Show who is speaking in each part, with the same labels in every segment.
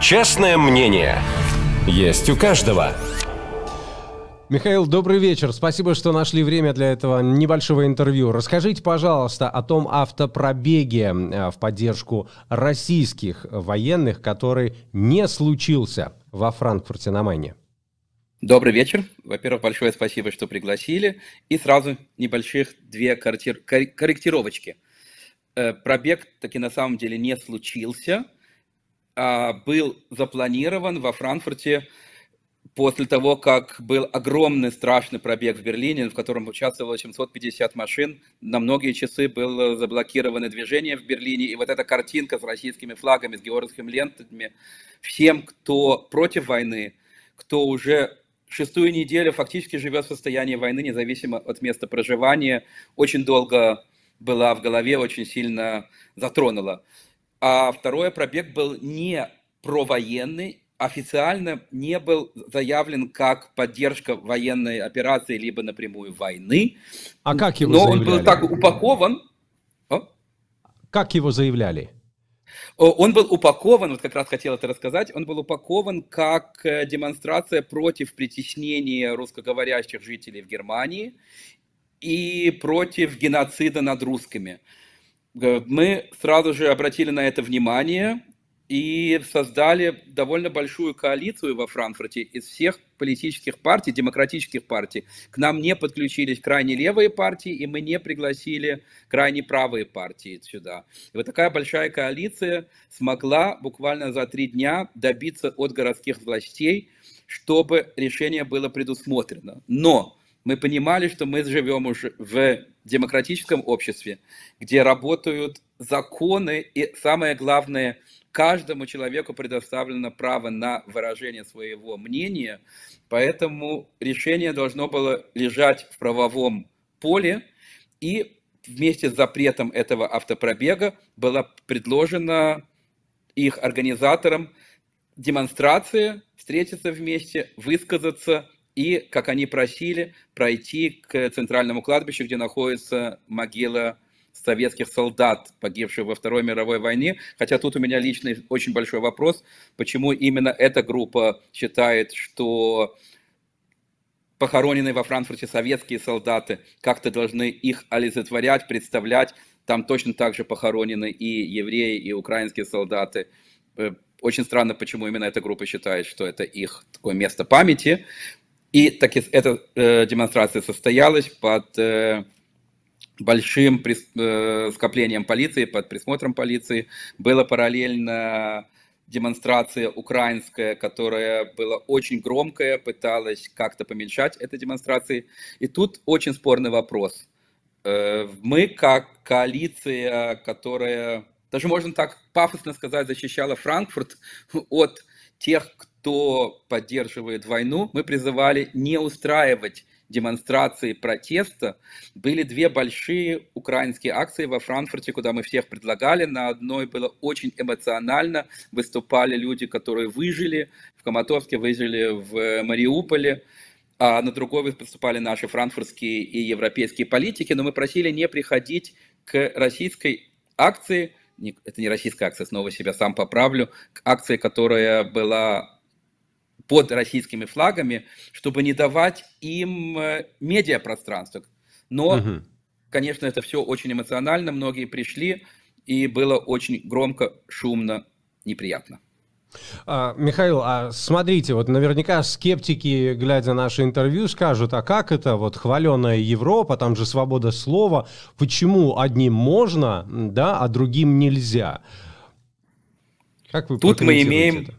Speaker 1: Честное мнение есть у каждого.
Speaker 2: Михаил, добрый вечер. Спасибо, что нашли время для этого небольшого интервью. Расскажите, пожалуйста, о том автопробеге э, в поддержку российских военных, который не случился во Франкфурте на Майне.
Speaker 3: Добрый вечер. Во-первых, большое спасибо, что пригласили. И сразу небольших две корректировочки. Э, пробег таки на самом деле не случился, был запланирован во Франкфурте после того, как был огромный страшный пробег в Берлине, в котором участвовало 750 машин, на многие часы было заблокировано движение в Берлине, и вот эта картинка с российскими флагами, с георгиевскими лентами, всем, кто против войны, кто уже шестую неделю фактически живет в состоянии войны, независимо от места проживания, очень долго была в голове, очень сильно затронула. А второй пробег был не провоенный, официально не был заявлен как поддержка военной операции, либо напрямую войны.
Speaker 2: А как его
Speaker 3: Но
Speaker 2: заявляли?
Speaker 3: он был так упакован.
Speaker 2: О? Как его заявляли?
Speaker 3: Он был упакован, вот как раз хотел это рассказать, он был упакован как э, демонстрация против притеснения русскоговорящих жителей в Германии и против геноцида над русскими. Мы сразу же обратили на это внимание, и создали довольно большую коалицию во Франкфурте из всех политических партий, демократических партий. К нам не подключились крайне левые партии, и мы не пригласили крайне правые партии сюда. И вот такая большая коалиция смогла буквально за три дня добиться от городских властей, чтобы решение было предусмотрено. Но мы понимали, что мы живем уже в демократическом обществе, где работают законы и, самое главное, каждому человеку предоставлено право на выражение своего мнения, поэтому решение должно было лежать в правовом поле, и вместе с запретом этого автопробега была предложена их организаторам демонстрация, встретиться вместе, высказаться и, как они просили, пройти к центральному кладбищу, где находится могила советских солдат, погибших во Второй мировой войне. Хотя тут у меня личный очень большой вопрос, почему именно эта группа считает, что похороненные во Франкфурте советские солдаты как-то должны их олицетворять, представлять. Там точно так же похоронены и евреи, и украинские солдаты. Э, очень странно, почему именно эта группа считает, что это их такое место памяти. И так эта э, демонстрация состоялась под э, большим э, скоплением полиции, под присмотром полиции. Была параллельно демонстрация украинская, которая была очень громкая, пыталась как-то помельчать этой демонстрации. И тут очень спорный вопрос. Э, мы как коалиция, которая, даже можно так пафосно сказать, защищала Франкфурт от тех, кто поддерживает войну, мы призывали не устраивать демонстрации протеста. Были две большие украинские акции во Франкфурте, куда мы всех предлагали. На одной было очень эмоционально. Выступали люди, которые выжили в Коматовске, выжили в Мариуполе. А на другой выступали наши франкфуртские и европейские политики. Но мы просили не приходить к российской акции, это не российская акция, снова себя сам поправлю, к акции, которая была под российскими флагами, чтобы не давать им э, медиапространство. Но, угу. конечно, это все очень эмоционально, многие пришли, и было очень громко, шумно, неприятно.
Speaker 2: А, Михаил, а смотрите, вот наверняка скептики, глядя на наше интервью, скажут, а как это, вот хваленая Европа, там же свобода слова, почему одним можно, да, а другим нельзя?
Speaker 3: Как вы Тут мы имеем это?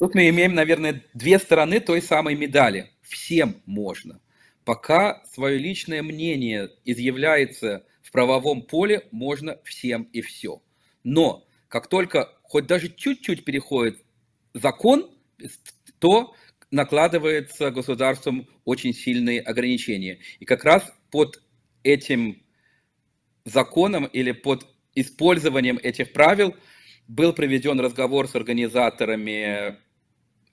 Speaker 3: Тут мы имеем, наверное, две стороны той самой медали. Всем можно. Пока свое личное мнение изъявляется в правовом поле, можно всем и все. Но как только хоть даже чуть-чуть переходит закон, то накладывается государством очень сильные ограничения. И как раз под этим законом или под использованием этих правил был проведен разговор с организаторами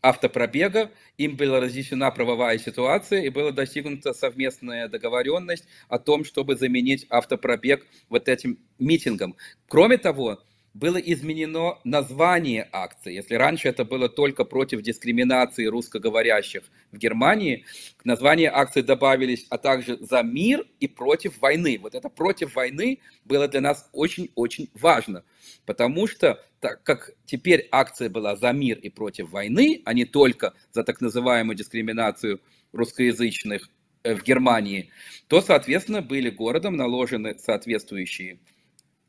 Speaker 3: автопробега, им была разъяснена правовая ситуация и была достигнута совместная договоренность о том, чтобы заменить автопробег вот этим митингом. Кроме того, было изменено название акции. Если раньше это было только против дискриминации русскоговорящих в Германии, к названию акции добавились, а также за мир и против войны. Вот это против войны было для нас очень-очень важно, потому что так как теперь акция была за мир и против войны, а не только за так называемую дискриминацию русскоязычных э, в Германии, то, соответственно, были городом наложены соответствующие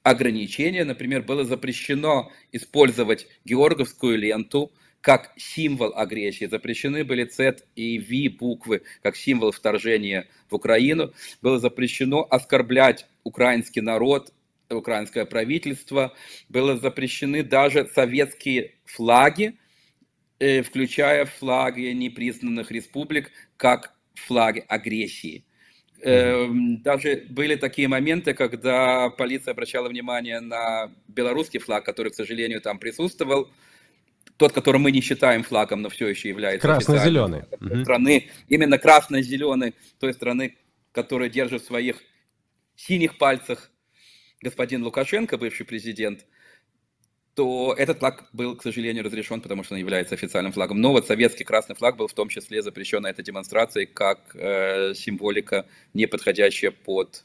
Speaker 3: ограничения. Например, было запрещено использовать георговскую ленту как символ агрессии. Запрещены были Z и V буквы как символ вторжения в Украину. Было запрещено оскорблять украинский народ, украинское правительство. Было запрещены даже советские флаги, э, включая флаги непризнанных республик, как флаги агрессии. Эм, даже были такие моменты, когда полиция обращала внимание на белорусский флаг, который, к сожалению, там присутствовал. Тот, который мы не считаем флагом, но все еще является
Speaker 2: красно-зеленый
Speaker 3: страны. Именно красно-зеленый той страны, которая держит в своих синих пальцах господин Лукашенко, бывший президент – то этот флаг был, к сожалению, разрешен, потому что он является официальным флагом. Но вот советский красный флаг был в том числе запрещен на этой демонстрации как э, символика, не подходящая под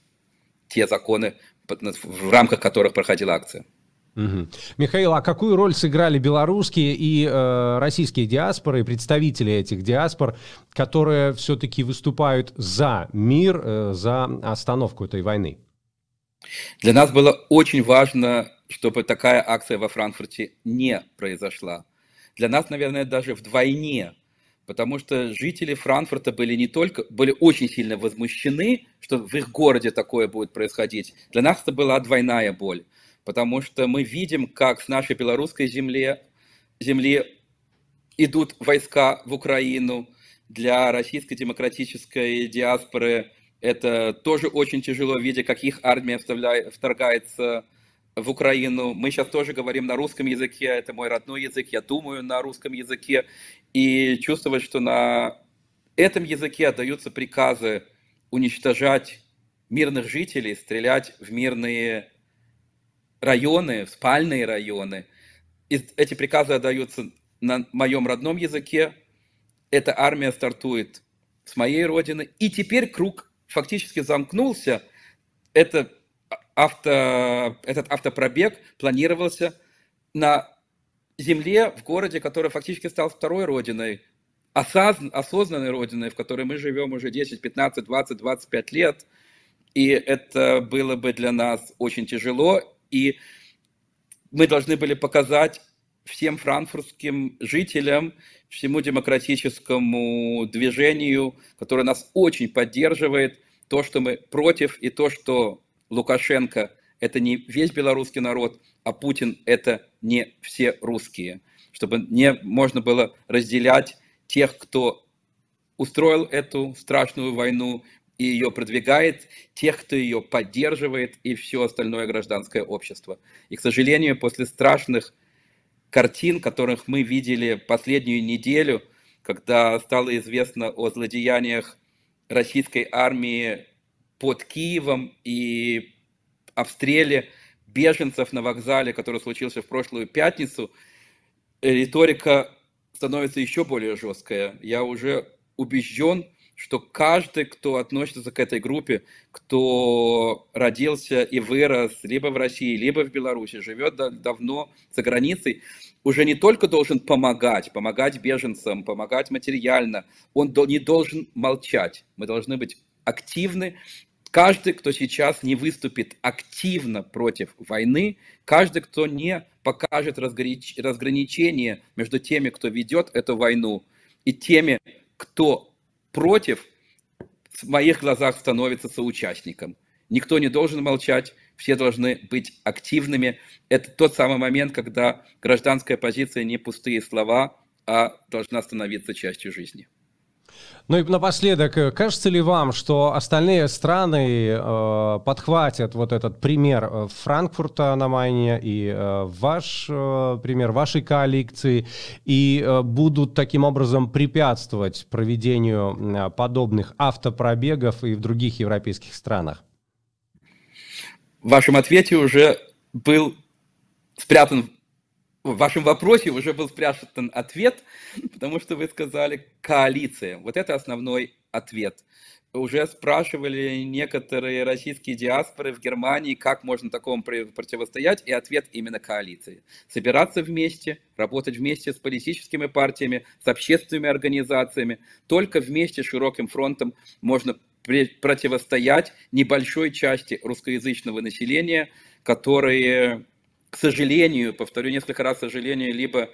Speaker 3: те законы, в рамках которых проходила акция.
Speaker 2: Угу. Михаил, а какую роль сыграли белорусские и э, российские диаспоры, представители этих диаспор, которые все-таки выступают за мир, э, за остановку этой войны?
Speaker 3: Для нас было очень важно чтобы такая акция во Франкфурте не произошла. Для нас, наверное, даже вдвойне, потому что жители Франкфурта были не только, были очень сильно возмущены, что в их городе такое будет происходить. Для нас это была двойная боль, потому что мы видим, как с нашей белорусской земли, земли идут войска в Украину, для российской демократической диаспоры это тоже очень тяжело, видя, как их армия вторгается в Украину. Мы сейчас тоже говорим на русском языке, это мой родной язык, я думаю на русском языке. И чувствовать, что на этом языке отдаются приказы уничтожать мирных жителей, стрелять в мирные районы, в спальные районы. И эти приказы отдаются на моем родном языке. Эта армия стартует с моей родины. И теперь круг фактически замкнулся. Это авто, этот автопробег планировался на земле, в городе, который фактически стал второй родиной, осозн, осознанной родиной, в которой мы живем уже 10, 15, 20, 25 лет. И это было бы для нас очень тяжело. И мы должны были показать всем франкфуртским жителям, всему демократическому движению, которое нас очень поддерживает, то, что мы против, и то, что Лукашенко – это не весь белорусский народ, а Путин – это не все русские. Чтобы не можно было разделять тех, кто устроил эту страшную войну и ее продвигает, тех, кто ее поддерживает, и все остальное гражданское общество. И, к сожалению, после страшных картин, которых мы видели последнюю неделю, когда стало известно о злодеяниях российской армии под Киевом и обстреле беженцев на вокзале, который случился в прошлую пятницу, риторика становится еще более жесткая. Я уже убежден, что каждый, кто относится к этой группе, кто родился и вырос либо в России, либо в Беларуси, живет давно за границей, уже не только должен помогать, помогать беженцам, помогать материально, он не должен молчать. Мы должны быть активны Каждый, кто сейчас не выступит активно против войны, каждый, кто не покажет разгранич... разграничение между теми, кто ведет эту войну, и теми, кто против, в моих глазах становится соучастником. Никто не должен молчать, все должны быть активными. Это тот самый момент, когда гражданская позиция не пустые слова, а должна становиться частью жизни.
Speaker 2: Ну и напоследок, э, кажется ли вам, что остальные страны э, подхватят вот этот пример э, Франкфурта на Майне и э, ваш э, пример вашей коалиции и э, будут таким образом препятствовать проведению э, подобных автопробегов и в других европейских странах?
Speaker 3: В вашем ответе уже был спрятан в вашем вопросе уже был спрятан ответ, потому что вы сказали коалиция. Вот это основной ответ. Уже спрашивали некоторые российские диаспоры в Германии, как можно такому противостоять, и ответ именно коалиции. Собираться вместе, работать вместе с политическими партиями, с общественными организациями. Только вместе широким фронтом можно противостоять небольшой части русскоязычного населения, которые к сожалению, повторю несколько раз, к сожалению, либо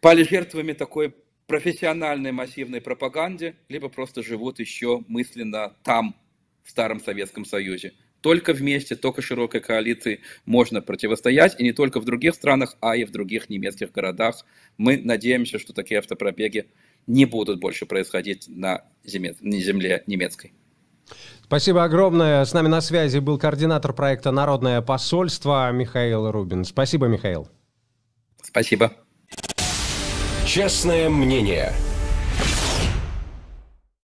Speaker 3: пали жертвами такой профессиональной массивной пропаганде, либо просто живут еще мысленно там, в Старом Советском Союзе. Только вместе, только широкой коалиции можно противостоять, и не только в других странах, а и в других немецких городах. Мы надеемся, что такие автопробеги не будут больше происходить на земле, немецкой.
Speaker 2: Спасибо огромное. С нами на связи был координатор проекта «Народное посольство» Михаил Рубин. Спасибо, Михаил.
Speaker 3: Спасибо.
Speaker 1: Честное мнение.